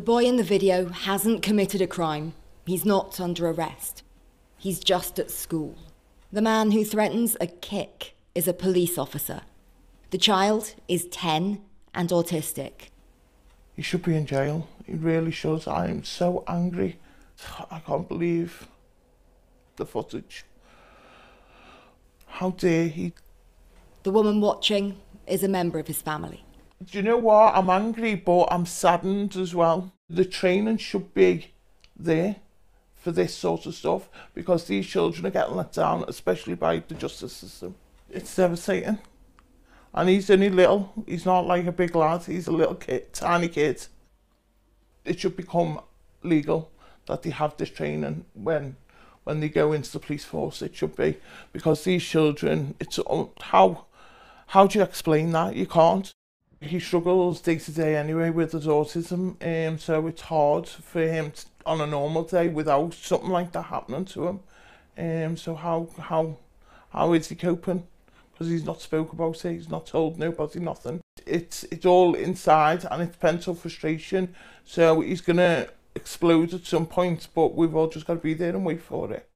The boy in the video hasn't committed a crime. He's not under arrest. He's just at school. The man who threatens a kick is a police officer. The child is 10 and autistic. He should be in jail. He really should. I am so angry. I can't believe the footage. How dare he? The woman watching is a member of his family. Do you know what? I'm angry, but I'm saddened as well. The training should be there for this sort of stuff because these children are getting let down, especially by the justice system. It's devastating. And he's only little. He's not like a big lad. He's a little kid, tiny kid. It should become legal that they have this training when when they go into the police force. It should be because these children. It's how how do you explain that? You can't. He struggles day to day anyway with his autism, um, so it's hard for him to, on a normal day without something like that happening to him. Um, so how how how is he coping? Because he's not spoke about it, he's not told nobody nothing. It's it's all inside and it's mental frustration. So he's gonna explode at some point, but we've all just got to be there and wait for it.